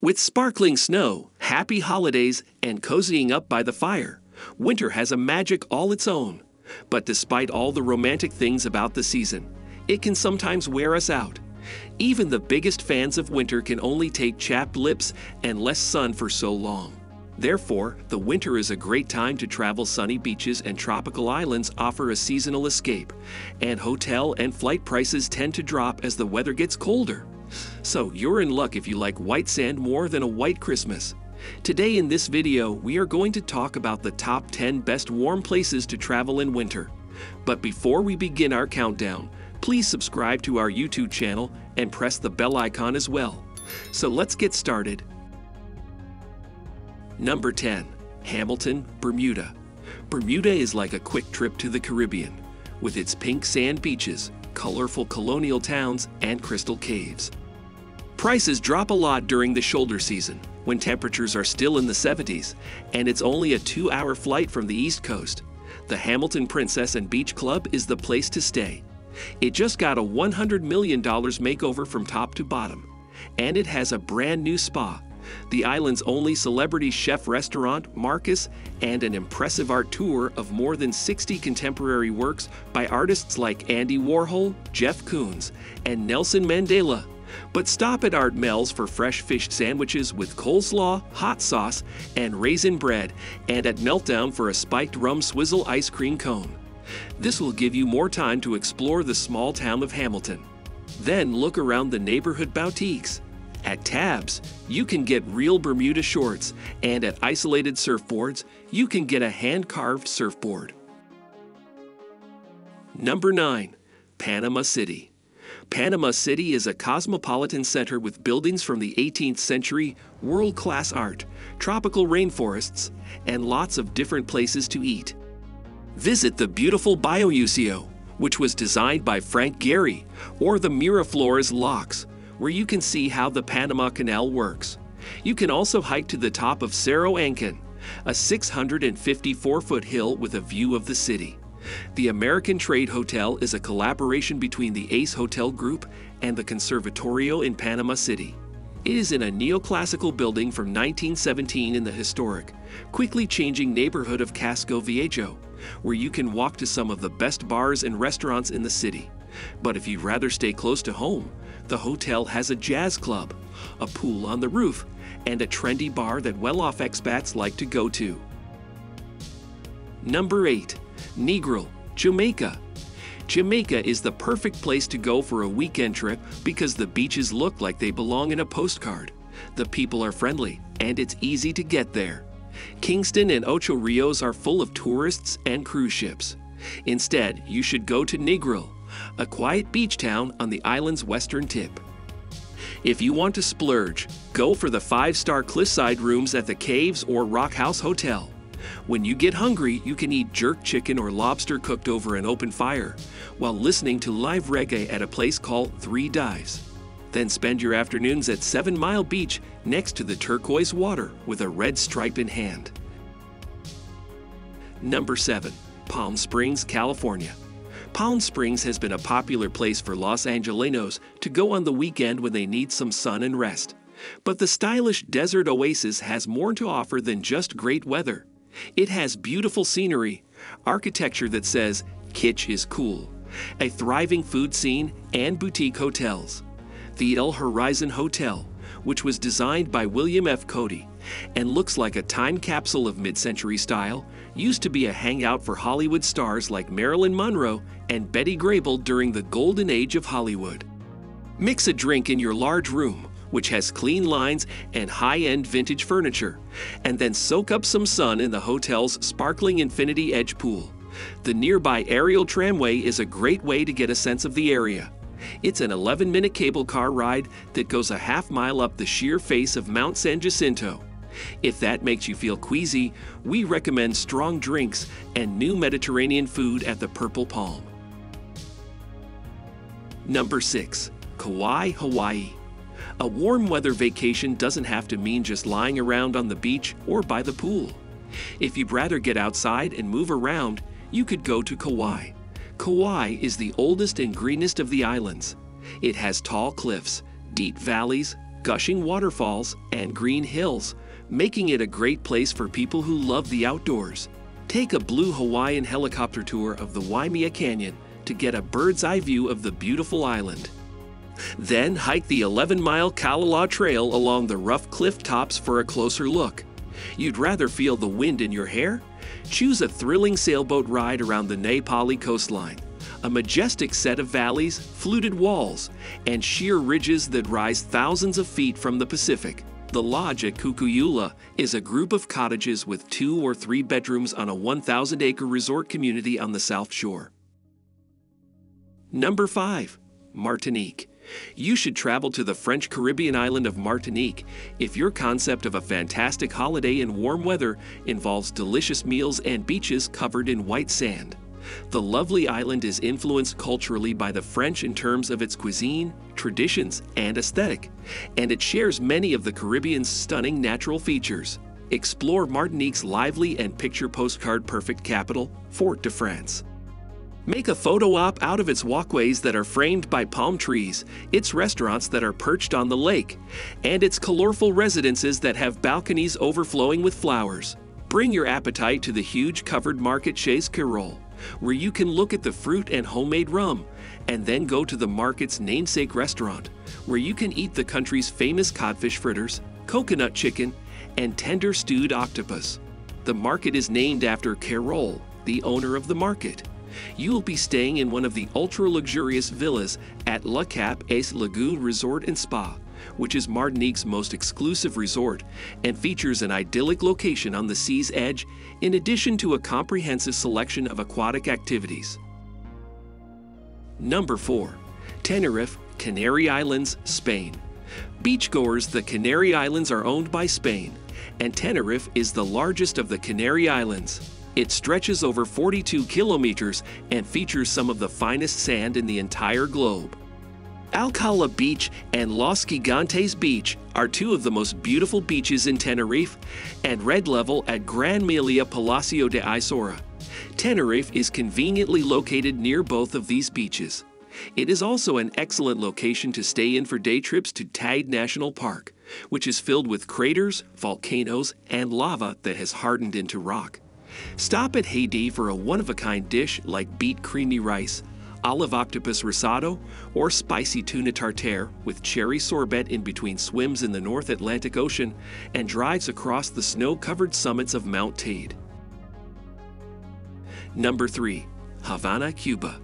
With sparkling snow, happy holidays, and cozying up by the fire, winter has a magic all its own. But despite all the romantic things about the season, it can sometimes wear us out. Even the biggest fans of winter can only take chapped lips and less sun for so long. Therefore, the winter is a great time to travel sunny beaches and tropical islands offer a seasonal escape, and hotel and flight prices tend to drop as the weather gets colder. So you're in luck if you like white sand more than a white Christmas. Today in this video, we are going to talk about the top 10 best warm places to travel in winter. But before we begin our countdown, please subscribe to our YouTube channel and press the bell icon as well. So let's get started. Number 10. Hamilton, Bermuda. Bermuda is like a quick trip to the Caribbean, with its pink sand beaches, colorful colonial towns, and crystal caves. Prices drop a lot during the shoulder season, when temperatures are still in the 70s, and it's only a two hour flight from the East Coast. The Hamilton Princess and Beach Club is the place to stay. It just got a $100 million makeover from top to bottom, and it has a brand new spa the island's only celebrity chef restaurant, Marcus, and an impressive art tour of more than 60 contemporary works by artists like Andy Warhol, Jeff Koons, and Nelson Mandela. But stop at Art Mel's for fresh fish sandwiches with coleslaw, hot sauce, and raisin bread, and at Meltdown for a spiked rum swizzle ice cream cone. This will give you more time to explore the small town of Hamilton. Then look around the neighborhood boutiques. At Tabs, you can get real Bermuda shorts, and at Isolated Surfboards, you can get a hand carved surfboard. Number 9. Panama City. Panama City is a cosmopolitan center with buildings from the 18th century, world class art, tropical rainforests, and lots of different places to eat. Visit the beautiful Biomuseo, which was designed by Frank Gehry, or the Miraflores Locks, where you can see how the Panama Canal works. You can also hike to the top of Cerro Ancon, a 654 foot hill with a view of the city. The American Trade Hotel is a collaboration between the Ace Hotel Group and the Conservatorio in Panama City. It is in a neoclassical building from 1917 in the historic, quickly changing neighborhood of Casco Viejo, where you can walk to some of the best bars and restaurants in the city. But if you'd rather stay close to home, the hotel has a jazz club, a pool on the roof, and a trendy bar that well off expats like to go to. Number 8. Negril, Jamaica. Jamaica is the perfect place to go for a weekend trip because the beaches look like they belong in a postcard. The people are friendly, and it's easy to get there. Kingston and Ocho Rios are full of tourists and cruise ships. Instead, you should go to Negril, a quiet beach town on the island's western tip. If you want to splurge, go for the five star cliffside rooms at the Caves or Rock House Hotel. When you get hungry, you can eat jerk chicken or lobster cooked over an open fire while listening to live reggae at a place called Three Dives. Then spend your afternoons at Seven Mile Beach next to the turquoise water with a red stripe in hand. Number 7. Palm Springs, California. Palm Springs has been a popular place for Los Angelenos to go on the weekend when they need some sun and rest. But the stylish desert oasis has more to offer than just great weather. It has beautiful scenery, architecture that says kitsch is cool, a thriving food scene, and boutique hotels. The L'Horizon Hotel, which was designed by William F. Cody and looks like a time capsule of mid century style, used to be a hangout for Hollywood stars like Marilyn Monroe and Betty Grable during the golden age of Hollywood. Mix a drink in your large room, which has clean lines and high end vintage furniture, and then soak up some sun in the hotel's sparkling Infinity Edge pool. The nearby aerial tramway is a great way to get a sense of the area. It's an 11 minute cable car ride that goes a half mile up the sheer face of Mount San Jacinto. If that makes you feel queasy, we recommend strong drinks and new Mediterranean food at the Purple Palm. Number 6. Kauai, Hawaii. A warm weather vacation doesn't have to mean just lying around on the beach or by the pool. If you'd rather get outside and move around, you could go to Kauai. Kauai is the oldest and greenest of the islands. It has tall cliffs, deep valleys, gushing waterfalls, and green hills, making it a great place for people who love the outdoors. Take a blue Hawaiian helicopter tour of the Waimea Canyon to get a bird's eye view of the beautiful island. Then hike the 11 mile Kalalau Trail along the rough cliff tops for a closer look. You'd rather feel the wind in your hair? Choose a thrilling sailboat ride around the Na Pali coastline. A majestic set of valleys, fluted walls, and sheer ridges that rise thousands of feet from the Pacific. The Lodge at Kukui'ula is a group of cottages with two or three bedrooms on a 1,000 acre resort community on the South Shore. Number 5. Martinique. You should travel to the French Caribbean island of Martinique if your concept of a fantastic holiday in warm weather involves delicious meals and beaches covered in white sand. The lovely island is influenced culturally by the French in terms of its cuisine, traditions, and aesthetic, and it shares many of the Caribbean's stunning natural features. Explore Martinique's lively and picture postcard perfect capital, Fort de France. Make a photo op out of its walkways that are framed by palm trees, its restaurants that are perched on the lake, and its colorful residences that have balconies overflowing with flowers. Bring your appetite to the huge covered market Chez Carole, where you can look at the fruit and homemade rum, and then go to the market's namesake restaurant, where you can eat the country's famous codfish fritters, coconut chicken, and tender stewed octopus. The market is named after Carole, the owner of the market you will be staying in one of the ultra luxurious villas at Le Cap Est Lagoon Resort and Spa, which is Martinique's most exclusive resort and features an idyllic location on the sea's edge, in addition to a comprehensive selection of aquatic activities. Number 4. Tenerife, Canary Islands, Spain. Beachgoers, the Canary Islands are owned by Spain, and Tenerife is the largest of the Canary Islands. It stretches over 42 kilometers and features some of the finest sand in the entire globe. Alcala Beach and Los Gigantes Beach are two of the most beautiful beaches in Tenerife, and Red Level at Gran Melia Palacio de Isora. Tenerife is conveniently located near both of these beaches. It is also an excellent location to stay in for day trips to Teide National Park, which is filled with craters, volcanoes, and lava that has hardened into rock. Stop at Haiti for a one of a kind dish like beet creamy rice, olive octopus risotto, or spicy tuna tartare with cherry sorbet in between swims in the North Atlantic Ocean and drives across the snow covered summits of Mount Teide. Number 3. Havana, Cuba.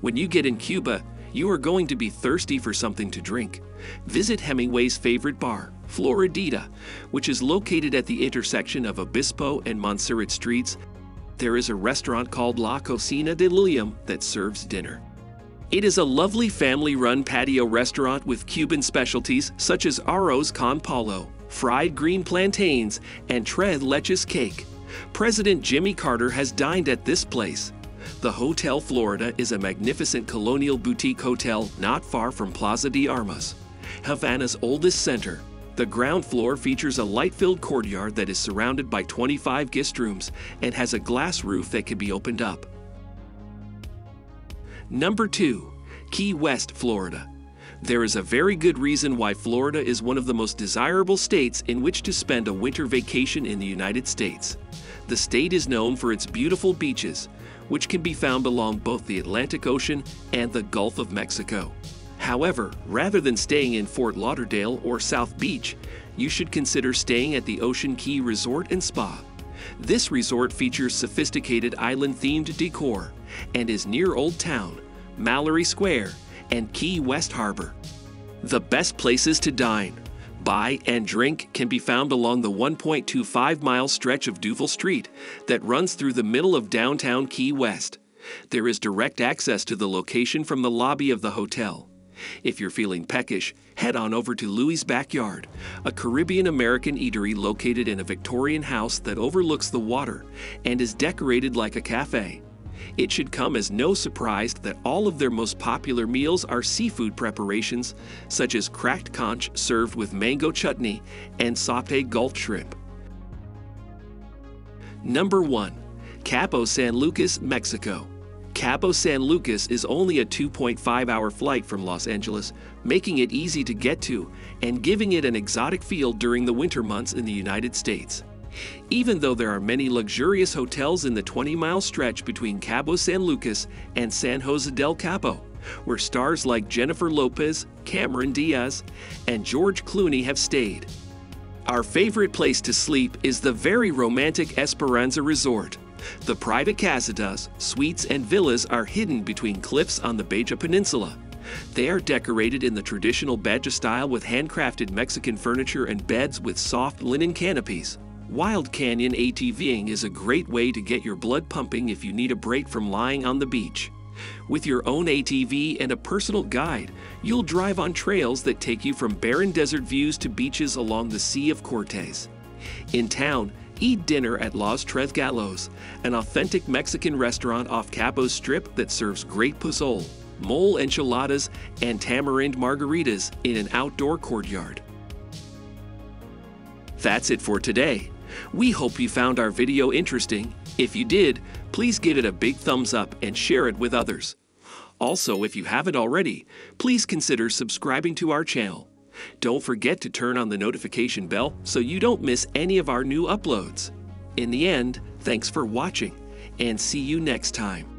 When you get in Cuba, you are going to be thirsty for something to drink. Visit Hemingway's favorite bar, Floridita, which is located at the intersection of Obispo and Montserrat Streets. There is a restaurant called La Cocina de Lilliam that serves dinner. It is a lovely family run patio restaurant with Cuban specialties such as arroz con pollo, fried green plantains, and tres leches cake. President Jimmy Carter has dined at this place. The Hotel Florida is a magnificent colonial boutique hotel not far from Plaza de Armas, Havana's oldest center. The ground floor features a light filled courtyard that is surrounded by 25 guest rooms and has a glass roof that can be opened up. Number 2. Key West, Florida. There is a very good reason why Florida is one of the most desirable states in which to spend a winter vacation in the United States. The state is known for its beautiful beaches, which can be found along both the Atlantic Ocean and the Gulf of Mexico. However, rather than staying in Fort Lauderdale or South Beach, you should consider staying at the Ocean Key Resort and Spa. This resort features sophisticated island themed decor and is near Old Town, Mallory Square, and Key West Harbor. The best places to dine, buy, and drink can be found along the 1.25 mile stretch of Duval Street that runs through the middle of downtown Key West. There is direct access to the location from the lobby of the hotel. If you're feeling peckish, head on over to Louie's Backyard, a Caribbean American eatery located in a Victorian house that overlooks the water and is decorated like a cafe. It should come as no surprise that all of their most popular meals are seafood preparations, such as cracked conch served with mango chutney and sauteed Gulf shrimp. Number 1. Cabo San Lucas, Mexico. Cabo San Lucas is only a 2.5 hour flight from Los Angeles, making it easy to get to and giving it an exotic feel during the winter months in the United States. Even though there are many luxurious hotels in the 20 mile stretch between Cabo San Lucas and San Jose del Cabo, where stars like Jennifer Lopez, Cameron Diaz, and George Clooney have stayed. Our favorite place to sleep is the very romantic Esperanza Resort. The private casitas, suites, and villas are hidden between cliffs on the Baja Peninsula. They are decorated in the traditional Baja style with handcrafted Mexican furniture and beds with soft linen canopies. Wild Canyon ATVing is a great way to get your blood pumping if you need a break from lying on the beach. With your own ATV and a personal guide, you'll drive on trails that take you from barren desert views to beaches along the Sea of Cortez. In town, eat dinner at Los Tres Gallos, an authentic Mexican restaurant off Cabo's Strip that serves great pozole, mole enchiladas, and tamarind margaritas in an outdoor courtyard. That's it for today. We hope you found our video interesting. If you did, please give it a big thumbs up and share it with others. Also, if you haven't already, please consider subscribing to our channel. Don't forget to turn on the notification bell so you don't miss any of our new uploads. In the end, thanks for watching and see you next time.